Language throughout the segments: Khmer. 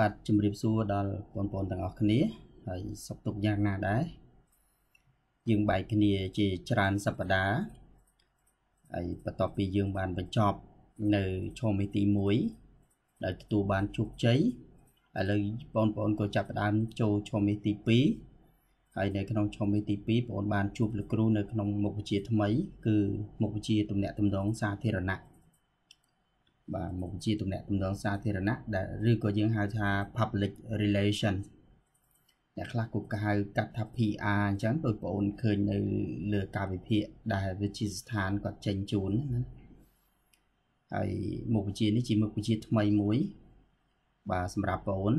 បាទជំរាបសួរដល់បងប្អូនទាំងអស់គ្នាហើយសុខទុក្ខយ៉ាងណាដែរយើងបែកគ្នាជាច្រើនសប្តាហ៍ហើយបន្ទាប់ពីយើងបានបញ្ចប់នៅឈុំទី1ដែលទទួលបានជោគជ័យឥឡូវបងប្អូនក៏ចាប់ផ្ដើមចូលឈុំទី2ហើយនៅក្នុងឈុំទី2បងប្អូនបានជួបលោកគ្រូនៅក្នុងមុខវិជ្ជាថ្មី គឺមុខវិជ្ជាទំនាក់ទំនងសាធារណៈ បាទមុខវិជ្ជាទំនាក់ទំនងសាធារណៈដែលឬក៏យើងហៅថា public relation អ្នកខ្លះក៏ហៅកាត់ថា PR អញ្ចឹងដោយបងអូនឃើញនៅលើការវិភាគដែលវិទ្យាស្ថានគាត់ចេញជូនណាហើយមុខវិជ្ជានេះជាមុខវិជ្ជាថ្មីមួយ បាទសម្រាប់បងអូន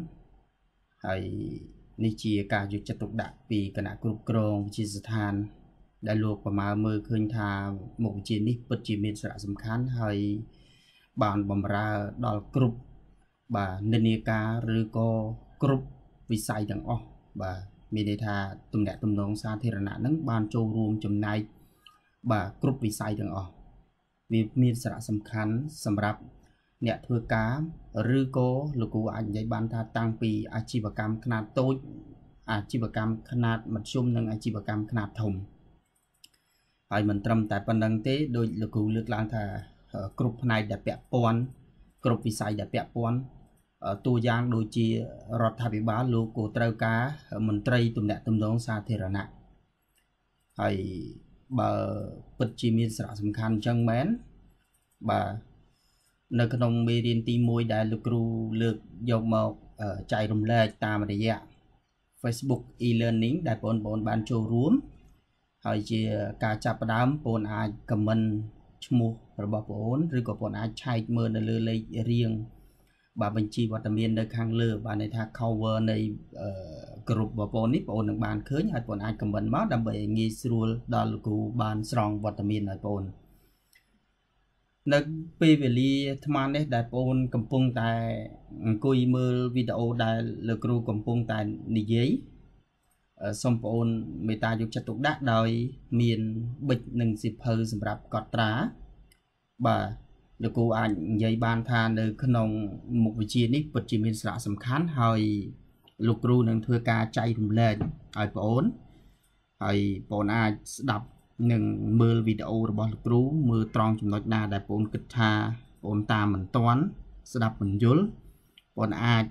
ហើយនេះជាការយកចិត្តទុកដាក់ពីគណៈគ្រប់គ្រងវិទ្យាស្ថាន ដែលលោកប្រមាណមើលឃើញថាមុខវិជ្ជានេះពិតជាមានសារៈសំខាន់ហើយ បានបំរើដល់គ្រប់បាទនិន្នាការឬក៏គ្រប់វិស័យទាំងអស់បាទមានន័យថាទំនាក់ទំនងសាធារណៈនឹងបានចូលរួមចំណែកបាទគ្រប់វិស័យទាំងអស់វាមានសារៈសំខាន់សម្រាប់អ្នកធ្វើការឬក៏លោកគ្រូអាចនិយាយបានថាតាំងពីអាជីវកម្មខ្នាតតូចអាជីវកម្មខ្នាតមធ្យមនិងអាជីវកម្មខ្នាតធំហើយមិនត្រឹមតែប៉ុណ្្នឹងទេដោយលោកគ្រូលើកឡើងថា គ្រប់ផ្នែកដែលពាក់ព័ន្ធគ្រប់វិស័យដែលពាក់ព័ន្ធតួយ៉ាងដូចជារដ្ឋាភិបាលលោកក៏ត្រូវការមន្ត្រីទំនាក់ទំនងសាធារណៈហើយបើពិតជាមានសារៈសំខាន់អញ្ចឹងមែនបាទនៅក្នុងមេរៀនទី1ដែលលោកគ្រូលើកយកមកចែករំលែកតាមរយៈ Facebook e-learning ដែលបងប្អូនបានចូលរួមហើយជាការចាប់ផ្ដើមបងអាច comment ឈ្មោះ របស់បងអូនឬក៏បងអាចឆែកមើលនៅលើលេខរៀងបាទបញ្ជីវត្តមាននៅខាងលើបាទន័យថា cover នៃក្រុមបងប្អូននេះបងអូននឹងបានឃើញហើយបងអាច comment មកដើម្បីឲ្យងាយស្រួលដល់លោកគ្រូបានស្រង់វត្តមានឲ្យបងអូននៅពេលវេលាថ្មនេះដែលបងអូនកំពុងតែអង្គុយមើលវីដេអូដែលលោកគ្រូកំពុងតែនិយាយសូមបងអូនមេត្តាយកចិត្តទុកដាក់ដោយ មានប៊ិចនិងសិភៅសម្រាប់កត់ត្រា បាទលោកគ្រូអាចនិយាយបានថានៅ ក្នុងមុខវិជ្ជានេះពិតជាមានសារៈសំខាន់ហើយលោកគ្រូនឹងធ្វើការចែករំលែកឲ្យបងអូនហើយបងអូនអាចស្ដាប់និងមើលវីដេអូរបស់លោកគ្រូមើលត្រង់ចំណុចណាដែលបងអូនគិតថាបងអូនតាមមិនទាន់ស្ដាប់មិនយល់បងអូនអាច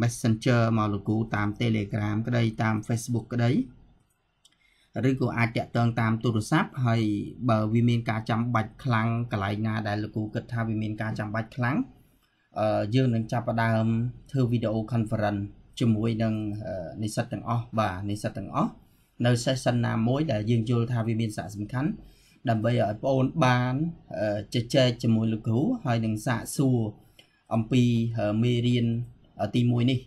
Messenger មកលោកគ្រូតាម Telegram ក្តីតាម Facebook ក្តី ឬក៏អាចតាក់ទងតាមទូរស័ព្ទហើយបើវាមានការចាំបាច់ខ្លាំងកន្លែងណាដែលលោកគ្រូគិតថាវាមានការចាំបាច់ខ្លាំងអឺយើងនឹងចាប់ផ្ដើមធ្វើវីដេអូ conference ជាមួយនឹងនិស្សិតទាំងអស់បាទនិស្សិតទាំងអស់នៅ session ណាមួយដែលយើងយល់ថាវាមានសារៈសំខាន់ដើម្បីឲ្យបងអូនបានជជែកជាមួយលោកគ្រូហើយនឹងសាកសួរអំពីមេរៀនទី1នេះ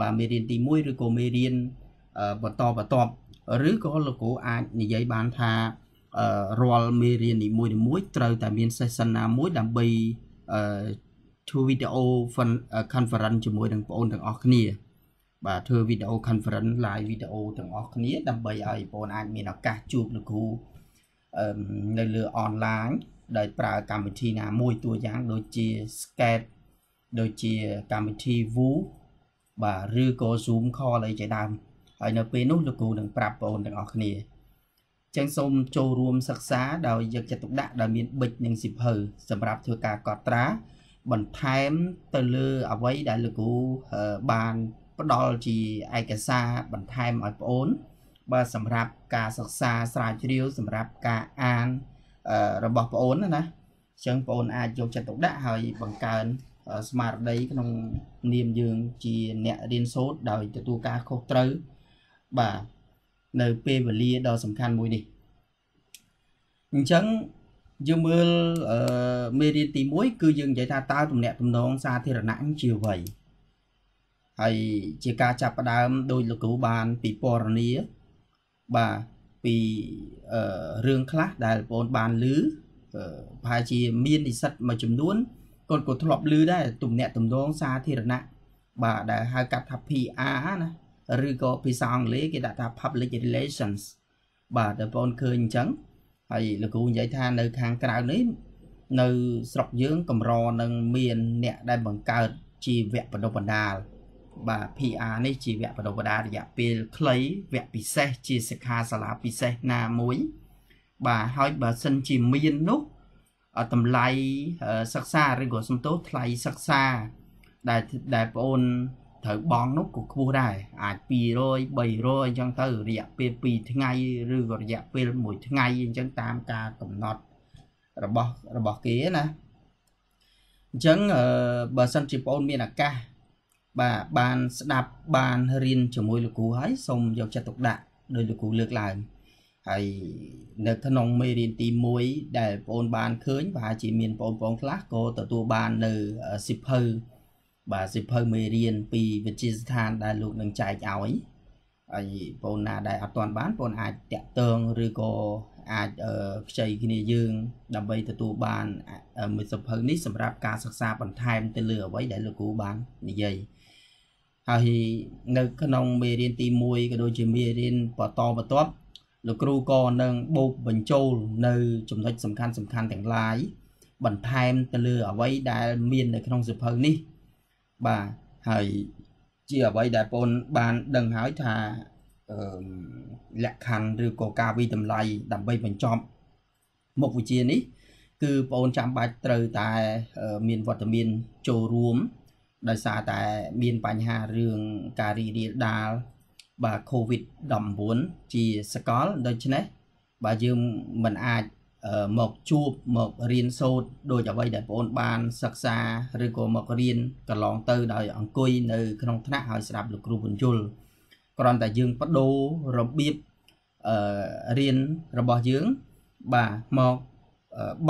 បាទមេរៀនទី1ឬក៏មេរៀនបន្តបន្ទាប់ ឬក៏លោកគ្រូអាចនិយាយបានថារាល់មេរៀននីមួយៗត្រូវតែមាន session ណាមួយដើម្បីធ្វើវីដេអូ conference ជាមួយនឹងបងប្អូនទាំងអស់គ្នា បាទធ្វើវីដេអូ conference live វីដេអូទាំងអស់គ្នា ដើម្បីឲ្យបងប្អូនអាចមានឱកាសជួបលោកគ្រូនៅលើ online ដោយប្រើកម្មវិធីណាមួយតួយ៉ាងដូចជា Skype ដូចជាកម្មវិធី Woo បាទឬក៏ Zoom call អីជាដើម ហើយនៅពេលនោះលោកគ្រូនឹងប្រាប់បងប្អូនទាំងអស់គ្នាចឹងសូមចូលរួមសិក្សាដោយយកចិត្តទុកដាក់ដែលមានប៊ិចនិងសិភៅសម្រាប់ធ្វើការកត់ត្រា បន្ថែមទៅលើអ្វីដែលលោកគ្រូបានផ្ដល់ជាឯកសារបន្ថែមឲ្យបងប្អូនបាទសម្រាប់ការសិក្សាស្រាវជ្រាវសម្រាប់ការអានរបស់បងប្អូនណាអញ្ចឹងបងប្អូនអាចយកចិត្តទុកដាក់ហើយបង្កើនស្មារតីក្នុងនាមយើងជាអ្នករៀនសូត្រដោយទទួលការខុសត្រូវ បាទនៅពេលវេលាដ៏សំខាន់មួយនេះអញ្ចឹងយើងមើលអឺមេរៀនទី1គឺយើងនិយាយថាតើទំនាក់ទំនងសាធារណៈជាអ្វីហើយជាការចាប់ផ្ដើមដោយលោកគ្រូបានពិពណ៌នាបាទពីអឺរឿងខ្លះដែលបងប្អូនបានឮប្រហែលជាមាននិស្សិតមួយចំនួនគាត់ក៏ធ្លាប់ឮដែរទំនាក់ទំនងសាធារណៈបាទដែលហៅកាត់ថា PR ណា ឬក៏ភាសាអង់គ្លេសគេដាក់ថា public relations បាទតែបងឃើញអញ្ចឹងហើយលោកគ្រូនិយាយថានៅខាងក្រៅនេះនៅស្រុកយើងកម្រនឹងមានអ្នកដែលបង្កើតជីវៈបណ្ដុះបណ្ដាលបាទ PR នេះជាវគ្គបណ្ដុះបណ្ដាលរយៈពេលខ្លីវគ្គពិសេសជាសិក្ខាសាលាពិសេសណាមួយ បាទហើយបើសិនជាមាននោះតម្លៃសិក្សាឬក៏សំទោសថ្លៃសិក្សាដែលដែលបងអូន ត្រូវបង់នោះក៏ខ្ពស់ដែរអាច200 300អញ្ចឹងទៅរយៈពេល2ថ្ងៃឬក៏រយៈពេល1ថ្ងៃអញ្ចឹងតាមការកំណត់របស់របស់គេណាអញ្ចឹងបើសិនជាបងអូនមានឱកាសបាទបានស្ដាប់បានរៀនជាមួយលោកគ្រូហើយសូមយកចិត្តទុកដាក់ដោយលោកគ្រូលើកឡើងហើយនៅក្នុងមេរៀនទី1ដែលបងអូនបានឃើញប្រហែលជាមានបងប្អូនខ្លះក៏ទទួលបាននៅសិភៅ បាទសិភៅមេរៀនពីវិទ្យាស្ថានដែលលោកនឹងចែកឲ្យហើយបងណាដែលអត់ទាន់បានបងអាចតាក់ទងឬក៏អាចខ្ចីគ្នាយើង ដើម្បីទទួលបានមួយសិភៅនេះសម្រាប់ការសិក្សាបន្ថែមទៅលើអ្វីដែលលោកគ្រូបាននិយាយហើយនៅក្នុងមេរៀនទី1ក៏ដូចជាមេរៀនបន្តបន្ទាប់លោកគ្រូក៏នឹងបូកបញ្ចូលនៅចំណុចសំខាន់សំខាន់ទាំងឡាយបន្ថែមទៅលើអ្វីដែលមាននៅក្នុងសិភៅនេះ បាទហើយជាអ្វីដែលបងបានដឹងហើយថាអឺលក្ខខណ្ឌឬក៏ការវិតម្លៃដើម្បីបញ្ចប់មុខវិជ្ជានេះ គឺបងចាំបាច់ត្រូវតែមានវត្តមានចូលរួមដោយសារតែមានបញ្ហារឿងការរីករាលដាលបាទ COVID-19 ជាសកលដូច្នេះបាទយើងមិនអាច មកជួបមករៀនសូត្រដោយអ្វីដែលបងអូនបានសិក្សាឬក៏មករៀនកន្លងទៅដោយអង្គុយនៅក្នុងថ្នាក់ហើយស្ដាប់លោកគ្រូបញ្យលគ្រាន់តែយើងបដូររបៀបអឺរៀនរបស់យើងបាទមក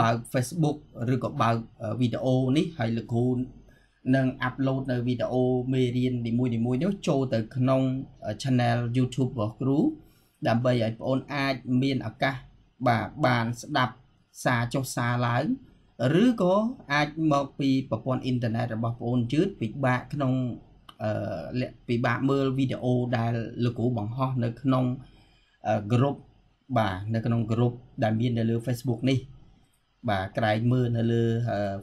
បើក Facebook ឬក៏បើកវីដេអូនេះហើយលោកគ្រូនឹងអាប់ឡូតនៅវីដេអូមេរៀននីមួយៗនោះចូលទៅក្នុង Channel YouTube របស់គ្រូដើម្បីឲ្យបងអូនអាចមានឱកាស បាទបានស្ដាប់សារចុះសារឡើងឬក៏អាចមកពីប្រព័ន្ធអ៊ីនធឺណិតរបស់បងអូនជឿតពិបាកក្នុងអឺពិបាកមើលវីដេអូដែលលោកគ្រូបង្ហោះនៅក្នុង group បាទនៅក្នុង group ដែលមាននៅលើ Facebook នេះ បាទក្រែងមើលនៅលើ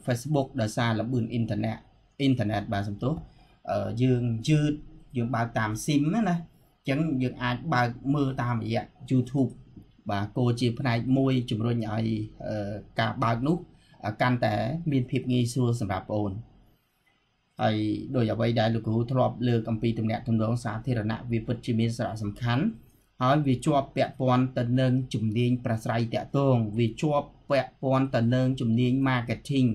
Facebook ដោយសារលបឿនអ៊ីនធឺណិតអ៊ីនធឺណិតបាទសំទោសយើងយឺតយើងបើកតាម SIM ណាអញ្ចឹងយើងអាចបើកមើលតាមរយៈ YouTube បាទគោជាផ្នែកមួយជំរុញឲ្យការបើកនោះកាន់តែមានភាពងាយស្រួលសម្រាប់បងអូនហើយដោយអ្វីដែលលោកគ្រូធ្លាប់លើកអំពីទំនាក់ទំនងសាធារណៈវាពិតជាមានសារៈសំខាន់ហើយវាជាប់ពាក់ព័ន្ធទៅនឹងជំនាញប្រស្រ័យតាក់ទងវាជាប់ពាក់ព័ន្ធទៅនឹងជំនាញ marketing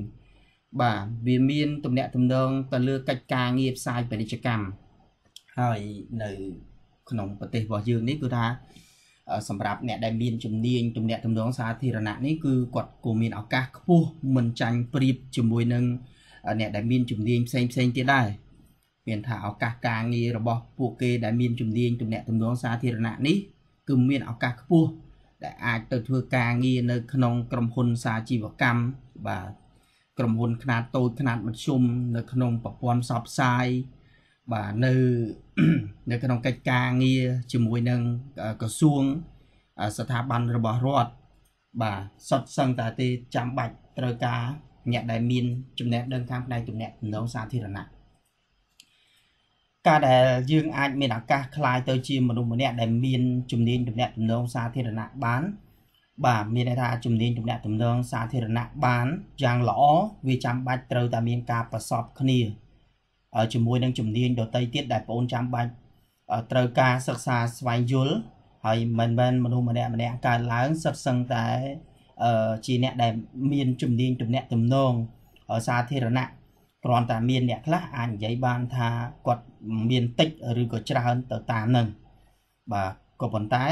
បាទវាមានទំនាក់ទំនងទៅលើកិច្ចការងារផ្សាយពាណិជ្ជកម្មហើយនៅក្នុងប្រទេសរបស់យើងនេះគឺថា សម្រាប់អ្នកដែលមានជំនាញទំនាក់ទំនងសាធារណៈនេះគឺគាត់ក៏មានឱកាសខ្ពស់មិនចាញ់ប្រៀបជាមួយនឹងអ្នកដែលមានជំនាញផ្សេងផ្សេងទៀតដែរមានថាឱកាសការងាររបស់ពួកគេដែលមានជំនាញទំនាក់ទំនងសាធារណៈនេះគឺមានឱកាសខ្ពស់ដែលអាចទៅធ្វើការងារនៅក្នុងក្រុមហ៊ុនសាជីវកម្មបាទក្រុមហ៊ុនខ្នាតតូចខ្នាតមធ្យមនៅក្នុងប្រព័ន្ធផ្សព្វផ្សាយ បាទនៅនៅក្នុងកិច្ចការងារជាមួយនឹងក្រសួងស្ថាប័នរបស់រដ្ឋបាទសុទ្ធសឹងតែទេចាំបាច់ត្រូវការអ្នកដែលមានចំណេះដឹងខាងផ្នែកទំនាក់ទំនងសាធារណៈការដែលយើងអាចមានឱកាសคลายទៅជាមនុស្សម្នាក់ដែលមានជំនាញទំនាក់ទំនងសាធារណៈបានបាទមានន័យថាជំនាញទំនាក់ទំនងសាធារណៈបានយ៉ាងល្អវាចាំបាច់ត្រូវតែមានការប្រសពគ្នា ជាមួយនឹងជំនាញដតីទៀតដែលបងអូនចាំបាច់ត្រូវការសិក្សាស្វែងយល់ហើយមិនមែនមនុស្សម្នាក់ម្នាក់កើតឡើងសិតសឹងតែជាអ្នកដែលមានជំនាញទំនាក់ទំនងសាធារណៈគ្រាន់តែមានអ្នកខ្លះអាចនិយាយបានថាគាត់មានតិចឬក៏ច្រើនទៅតាមនឹងបាទក៏ប៉ុន្តែ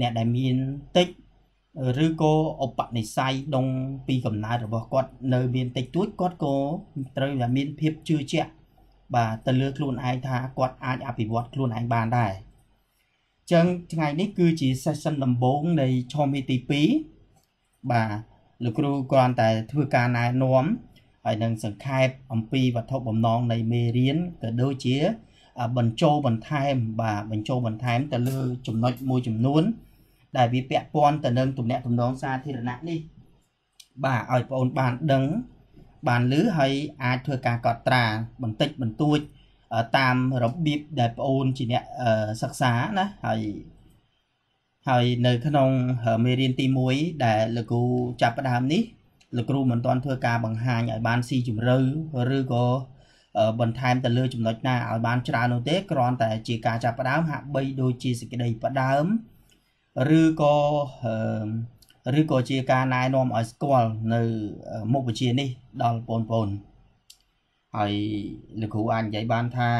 អ្នកដែលមានតិចឬក៏ឧបនិស្ស័យដងពីកំណើតរបស់គាត់នៅមានតិចតួចគាត់ក៏ត្រូវតែមានភាពជឿជាក់ បាទទៅលើខ្លួនឯងថាគាត់អាចអភិវឌ្ឍខ្លួនឯងបានដែរអញ្ចឹងថ្ងៃនេះគឺជា session ដំបូងនៃឆមាសទី2បាទលោកគ្រូគ្រាន់តែធ្វើការណែនាំហើយនឹងសង្ខេបអំពីវត្ថុបំណងនៃមេរៀនក៏ដូចជា បញ្ចូលបន្ថែម បាទបញ្ចូលបន្ថែមទៅលើចំណុចមួយចំនួន ដែលវាពាក់ព័ន្ធទៅនឹងទំនាក់ទំនងសាធារណៈនេះបាទឲ្យបងអូនបានដឹង បានលឺហើយអាចធ្វើការកត់ត្រាបន្តិចបន្តួចតាមរបៀបដែលបងអូនជាអ្នកសិក្សាណាហើយហើយនៅក្នុងមេរៀនទី1ដែលលោកគ្រូចាប់ផ្ដើមនេះលោកគ្រូមិនទាន់ធ្វើការបង្ហាញឲ្យបានស៊ីជម្រៅឬក៏បន្ថែមទៅលើចំណុចណាឲ្យបានច្រើននោះទេគ្រាន់តែជាការចាប់ផ្ដើមហាក់បីដូចជាសេចក្តីផ្ដើមឬក៏ឬក៏ជាការណែនាំឲ្យស្គាល់នៅមុខវិជ្ជានេះ ដល់បងប្អូនហើយលោកគ្រូអាចនិយាយបានថា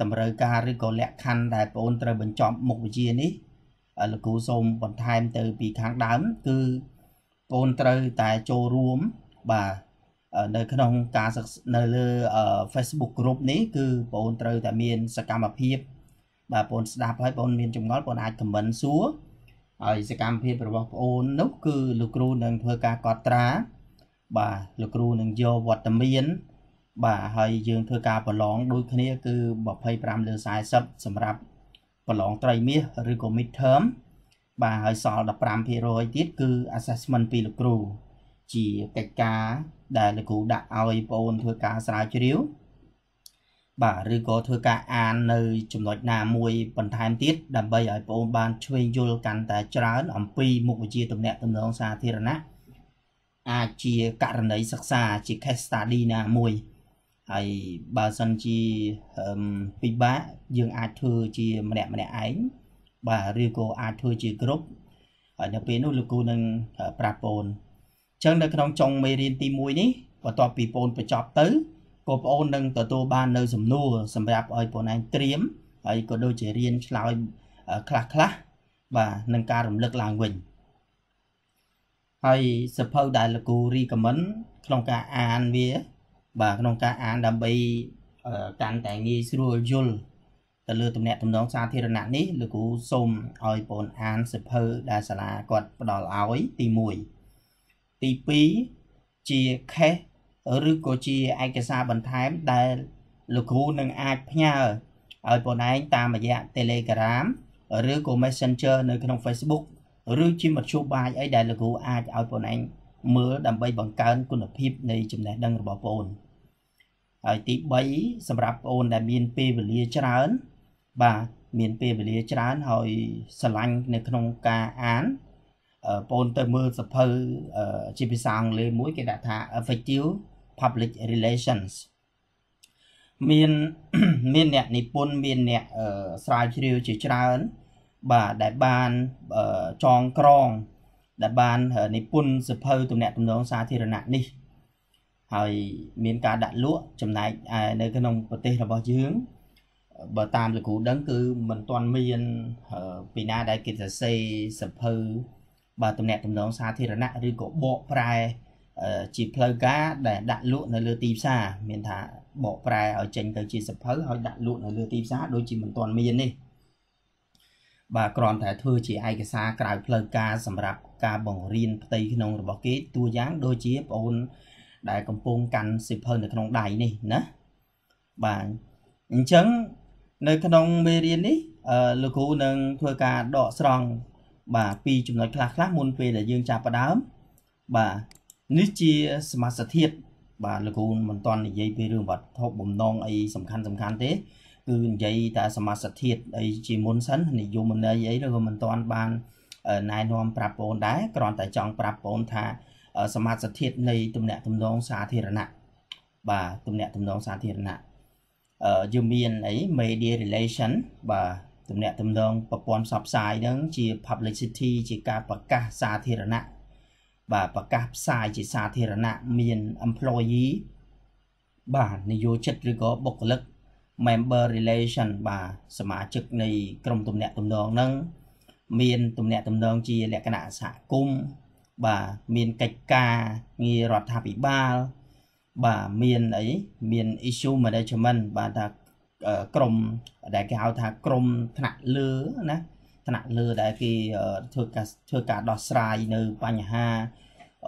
តម្រូវការឬក៏លក្ខខណ្ឌដែលបងត្រូវបញ្ចប់មុខវិជ្ជានេះលោកគ្រូសូមបន្ថែមទៅពីខាងដើម គឺបងត្រូវតែចូលរួមបាទនៅក្នុងការនៅលើ Facebook group នេះគឺបងត្រូវតែមានសកម្មភាពបាទបងស្ដាប់ហើយបងមានចម្ងល់បងអាច comment សួរហើយសកម្មភាពរបស់បងអូននោះគឺលោកគ្រូនឹងធ្វើការកត់ត្រា បាទលោកគ្រូនឹងយកវត្តមាន បាទហើយយើងធ្វើការប្រឡងដូចគ្នាគឺ25លើ40សម្រាប់ប្រឡងត្រីមាសឬក៏ mid term បាទហើយសល់15%ទៀតគឺ assessment ពីលោកគ្រូជាកិច្ចការដែលលោកគ្រូដាក់ឲ្យបងអូនធ្វើការស្រាវជ្រាវបាទឬក៏ធ្វើការអាននៅចំណុចណាមួយបន្ថែមទៀតដើម្បីឲ្យបងប្អូនបានឆ្វេងយល់កាន់តែច្រើនអំពីមុខវិជ្ជាទំនាក់ទំនងសាធារណៈ អាចជាករណីសិក្សាជា case study ណាមួយហើយបើសិនជាពិបាកយើងអាចធ្វើជាម្នាក់ម្នាក់ឯងបាទឬក៏អាចធ្វើជាក្រុមហើយនៅពេលនោះលោកគ្រូនឹងប្រាប់បងអញ្ចឹងនៅក្នុងចុងមេរៀនទី1នេះបន្ទាប់ពីបងបញ្ចប់ទៅក៏បងអូននឹងទទួលបាននៅសំណួរសម្រាប់ឲ្យបងឯងត្រៀមហើយក៏ដូចជារៀនឆ្លើយខ្លះខ្លះបាទនឹងការរំលឹកឡើងវិញ ហើយសភៅដែលលោកគ្រូ recommend ក្នុងការអានវា បាទក្នុងការអានដើម្បីកាន់តែងាយស្រួលយល់ទៅលើទំនាក់ទំនងសាធារណៈនេះលោកគ្រូសូមឲ្យបងអានសភៅដែលសាលាគាត់ផ្ដល់ឲ្យទី1ទី2ជា case ឬក៏ជាឯកសារបន្ថែមដែលលោកគ្រូនឹងអាចផ្ញើឲ្យបងឯងតាមរយៈ Telegram ឬក៏ Messenger នៅក្នុង Facebook ឬជាមធ្យោបាយអីដែលលោកគ្រូអាចឲ្យបងឯងមើលដើម្បីបង្កើនគុណភាពនៃចំណេះដឹងរបស់បងហើយទី3សម្រាប់បងដែលមានពេលវេលាច្រើន បាទមានពេលវេលាច្រើនហើយស្រឡាញ់នៅក្នុងការអានបងទៅមើលសភៅជាភាសាអង់គ្លេសមួយគេដាក់ថា effective public relations មានមានអ្នកនិពន្ធមានអ្នកស្រាវជ្រាវជាច្រើន បាទដែលបានចងក្រង ដែលបាននិពន្ធសភៅទំនាក់ទំនងសាធារណៈនេះហើយមានការដាក់លក់ចំណែកនៅក្នុងប្រទេសរបស់យើងបើតាមលោកគ្រូដឹងគឺមិនទាន់មានពីណាដែលគេសរសេរសភៅបាទទំនាក់ទំនងសាធារណៈឬក៏បកប្រែជាផ្លូវការដែលដាក់លក់នៅលើទីផ្សារមានថាបកប្រែឲ្យចេញទៅជាសភៅហើយដាក់លក់នៅលើទីផ្សារដូចជាមិនទាន់មាននេះ បាទគ្រាន់តែធ្វើជាឯកសារក្រៅផ្លូវការសម្រាប់ការបង្រៀនផ្ទៃក្នុងរបស់គេតួយ៉ាងដូចជាបងអូនដែលកំពុងកាន់សិភៅនៅក្នុងដៃនេះណាបាទអញ្ចឹងនៅក្នុងមេរៀននេះលោកគ្រូនឹងធ្វើការដកស្រង់បាទពីចំណុចខ្លះខ្លះមុនពេលដែលយើងចាប់ផ្ដើមបាទនេះជាសមាសធាតុបាទលោកគ្រូមិនទាន់និយាយពីរឿងវត្ថុបំណងអីសំខាន់សំខាន់ទេ គឺនិយាយតែសមាសធាតុអីជាមុនសិននិយមន័យអីឬក៏មិនទាន់បានណែនាំប្រាប់បងដែរគ្រាន់តែចង់ប្រាប់បងថាសមាសធាតុនៃទំនាក់ទំនងសាធារណៈបាទទំនាក់ទំនងសាធារណៈយើងមានអី media relation បាទទំនាក់ទំនងប្រព័ន្ធផ្សព្វផ្សាយហ្នឹងជា publicity ជាការប្រកាសសាធារណៈបាទប្រកាសផ្សាយជាសាធារណៈមាន employee បាទនិយោជិតឬក៏បុគ្គលិក member relation បាទសមាជិកនៃក្រុមទំនាក់ទំនងហ្នឹងមានទំនាក់ទំនងជាលក្ខណៈសហគមន៍បាទមានកិច្ចការងាររដ្ឋាភិបាលបាទមានអីមាន issue management បាទថាក្រមដែលគេហៅថាក្រមថ្នាក់លើណាថ្នាក់លើដែលគេធ្វើការធ្វើការដោះស្រាយនៅបញ្ហា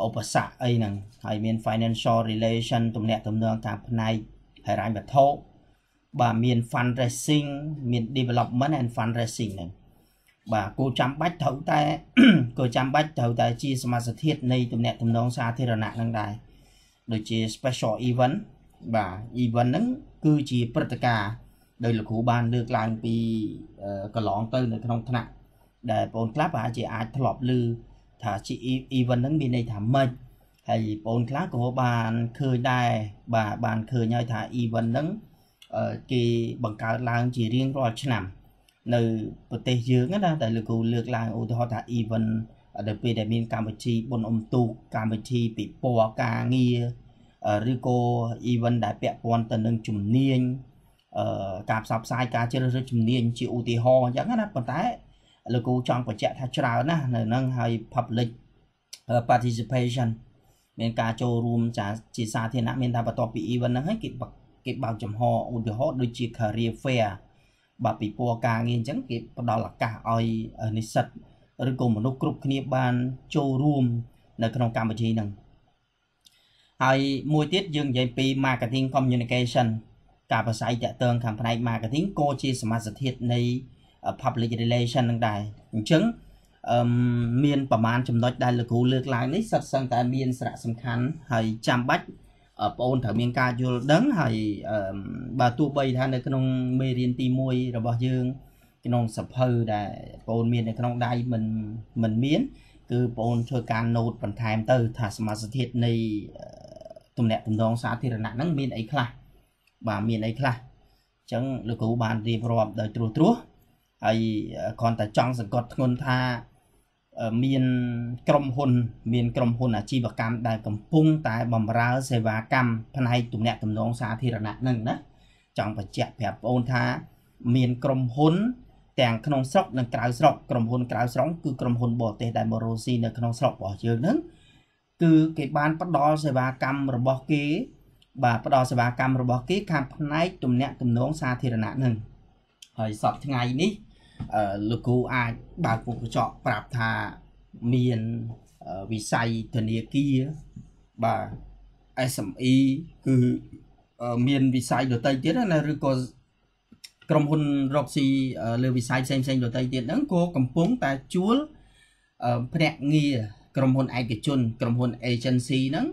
ឧបសគ្គអីហ្នឹងហើយមាន financial relation ទំនាក់ទំនងតាមផ្នែកហិរញ្ញវត្ថុ បាទមាន fundraising មាន development and fundraising ហ្នឹងបាទគោចាំបាច់ត្រូវតែគោចាំបាច់ត្រូវតែជាសមាសធាតុនៃទំនាក់ទំនងសាធារណៈហ្នឹងដែរដូចជា special event បាទ event ហ្នឹងគឺជាព្រឹត្តិការណ៍ដោយលោកគ្រូបានលើកឡើងពីកន្លងទៅនៅក្នុងថ្នាក់ដែលបងខ្លះប្រហែលជាអាចធ្លាប់ឮថាជា event ហ្នឹងមានន័យថាម៉េចហើយបងខ្លះក៏បានឃើញដែរបាទបានឃើញហើយថា event ហ្នឹង គេបង្កើតឡើងជារៀងរាល់ឆ្នាំ នៅប្រទេសយើងណាដែលលោកគ្រូលើកឡើងឧទាហរណ៍ថា event ដល់ពេលដែលមានកម្មវិធីបុណ្យអុំទូកកម្មវិធីពិព័រណ៍ការងារឬក៏ event ដែលពាក់ព័ន្ធទៅនឹងជំនាញអឺការផ្សព្វផ្សាយការជ្រើសរើសជំនាញជាឧទាហរណ៍អញ្ចឹងណាប៉ុន្តែលោកគ្រូចង់បញ្ជាក់ថាច្រើនណាស់នៅនឹងហើយ public participation មានការចូលរួមជាសាធារណៈមានតែបន្ទាប់ពី event ហ្នឹងហើយគេ គេបើកចំហឧទាហរណ៍ដូចជា career fair បាទពិព័រណ៍ការងារអញ្ចឹងគេផ្ដល់ឱកាសឲ្យនិស្សិតឬក៏មនុស្សគ្រប់គ្នាបានចូលរួមនៅក្នុងកម្មវិធីហ្នឹងហើយមួយទៀតយើងនិយាយពី marketing communication ការប្រស័យតាក់ទងខាងផ្នែក marketing ក៏ជាសមាសធាតុនៃ public relation នឹងដែរអញ្ចឹងអឺមានប្រមាណចំណុចដែលលោកគ្រូលើកឡើងនេះសិតសឹងតែមានសារៈសំខាន់ហើយចាំបាច់ បងអូនត្រូវមានការយល់ដឹងហើយបើទោះបីថានៅក្នុងមេរៀនទី1របស់យើង ក្នុងសភៅដែលបងអូនមាននៅក្នុងដៃមិនមិនមាន គឺបងអូនធ្វើការ note បន្ថែមទៅ ថាសមាសធាតុនៃទំនាក់ទំនងសាធារណៈហ្នឹងមានអីខ្លះបាទមានអីខ្លះអញ្ចឹងលោកគ្រូបានរៀបរាប់ដោយត្រួសត្រាសហើយគ្រាន់តែចង់សង្កត់ធ្ងន់ថា មានក្រុមហ៊ុន មានក្រុមហ៊ុនអាជីវកម្មដែលកំពុងតែបម្រើសេវាកម្មផ្នែកទំនាក់ទំនងសាធារណៈហ្នឹងណាចង់បញ្ជាក់ប្រាប់បងអូនថា មានក្រុមហ៊ុន ទាំងក្នុងស្រុកនិងក្រៅស្រុកក្រុមហ៊ុនក្រៅស្រុកគឺក្រុមហ៊ុនបរទេសដែលមករស់ស៊ីនៅក្នុងស្រុករបស់យើងហ្នឹងគឺគេបានផ្ដល់សេវាកម្មរបស់គេ បាទផ្ដល់សេវាកម្មរបស់គេខាងផ្នែកទំនាក់ទំនងសាធារណៈហ្នឹងហើយសប្តាហ៍ថ្ងៃនេះ លោកគ្រូអាចបើកមុខកញ្ចក់ប្រាប់ថាមានវិស័យធនាគារបាទ SME គឺមានវិស័យដទៃទៀតណាឬក៏ក្រុមហ៊ុនរកស៊ីលើវិស័យផ្សេងផ្សេងដទៃទៀតហ្នឹងក៏កំពុងតែជួលភ្នាក់ងារក្រុមហ៊ុនឯកជន ក្រុមហ៊ុន agency ហ្នឹង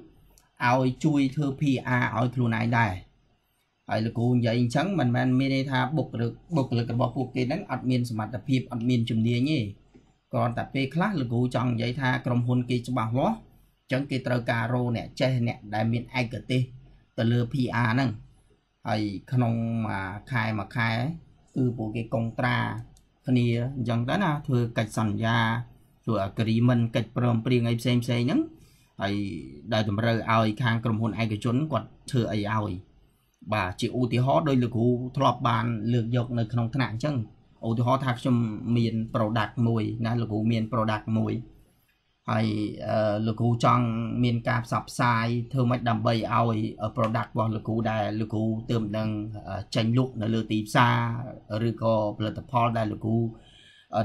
ឲ្យជួយធ្វើ PR ឲ្យខ្លួនឯងដែរ ហើយលោកគ្រូនិយាយអញ្ចឹងមិនមែនមានន័យថាបុគ្គលិកបុគ្គលិករបស់ពួកគេហ្នឹងអត់មានសមត្ថភាពអត់មានជំនាញទេគ្រាន់តែពេលខ្លះលោកគ្រូចង់និយាយថាក្រុមហ៊ុនគេច្បាស់លាស់អញ្ចឹងគេត្រូវការរោអ្នកចេះអ្នកដែលមានឯកទេសទៅលើ PR ហ្នឹងហើយក្នុងមួយខែមួយខែគឺពួកគេកុងត្រាគ្នាអញ្ចឹងទៅណាធ្វើកិច្ចសន្យាធ្វើ agreement កិច្ចព្រមព្រៀងអីផ្សេងផ្សេងហ្នឹងហើយដែលតម្រូវឲ្យខាងក្រុមហ៊ុនឯកជនគាត់ធ្វើអីឲ្យ បាទជាឧទាហរណ៍ដោយលោកគ្រូធ្លាប់បានលើកយកនៅក្នុងថ្នាក់អញ្ចឹងឧទាហរណ៍ថាខ្ញុំមាន product មួយណាលោកគ្រូមាន product មួយហើយលោកគ្រូចង់មានការផ្សព្វផ្សាយធ្វើម៉េចដើម្បីឲ្យ product របស់លោកគ្រូដែលលោកគ្រូទើបនឹងចេញលក់នៅលើទីផ្សារឬក៏ផលិតផលដែលលោកគ្រូ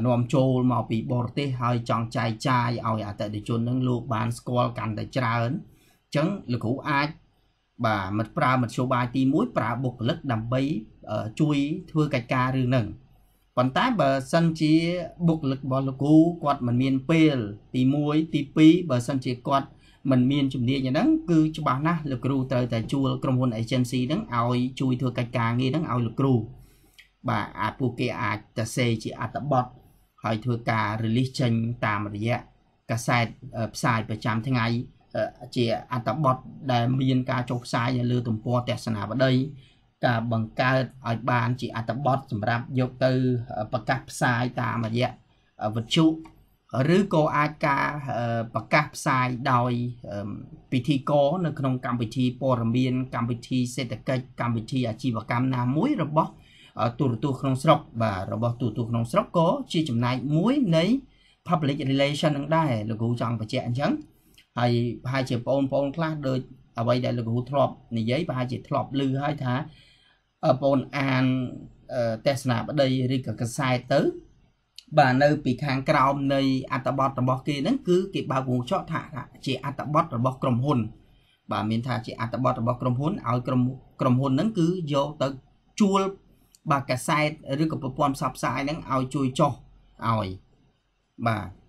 នាំចូលមកពីបរទេសហើយចង់ចែកចាយឲ្យអតិថិជននឹងលោកបានស្គាល់កាន់តែច្រើនអញ្ចឹងលោកគ្រូអាច បាទមិនប្រើមធ្យោបាយទី1ប្រើបុគ្គលិកដើម្បីជួយធ្វើកិច្ចការរឿងហ្នឹងប៉ុន្តែបើសិនជាបុគ្គលិករបស់លោកគ្រូគាត់មិនមានពេលទី1ទី2បើសិនជាគាត់មិនមានជំនាញហ្នឹងគឺច្បាស់ណាស់លោកគ្រូត្រូវតែជួលក្រុមហ៊ុន agency ហ្នឹងឲ្យជួយធ្វើកិច្ចការងារហ្នឹងឲ្យលោកគ្រូបាទអាចពួកគេអាចទៅសេជាអត្ថបទហើយធ្វើការ release ចេញតាមរយៈកាសែតផ្សាយប្រចាំថ្ងៃ ជាអត្ថបទដែលមានការចុះផ្សាយនៅលើទំព័រទស្សនាបតីការបង្កើតឲ្យបានជាអត្ថបទសម្រាប់យកទៅប្រកាសផ្សាយតាមរយៈវិទ្យុឬក៏អាចការប្រកាសផ្សាយដោយពិធីករនៅក្នុងកម្មវិធីព័ត៌មានកម្មវិធីសេដ្ឋកិច្ចកម្មវិធីអាជីវកម្មណាមួយរបស់ទូរទស្សន៍ក្នុងស្រុកបាទរបស់ទូរទស្សន៍ក្នុងស្រុកក៏ជាចំណែកមួយនៃ public relation នឹងដែរលោកគ្រូចង់បញ្ជាក់អញ្ចឹង ហើយប្រហែលជាបងប្អូនខ្លះដូចអ្វីដែលលោកគ្រូធ្លាប់និយាយប្រហែលជាធ្លាប់ឮហើយថាបងអានទេសនាបតីឬក៏កសែតទៅបាទនៅពីខាងក្រោមនៃអត្តបទរបស់គេហ្នឹងគឺគេបើកវងចកថាជាអត្តបទរបស់ក្រុមហ៊ុន បាទមានថាជាអត្តបទរបស់ក្រុមហ៊ុនឲ្យក្រុមក្រុមហ៊ុនហ្នឹងគឺយកទៅជួលបាទកាសែតឬក៏ប្រព័ន្ធផ្សព្វផ្សាយហ្នឹងឲ្យជួយចុះឲ្យបាទ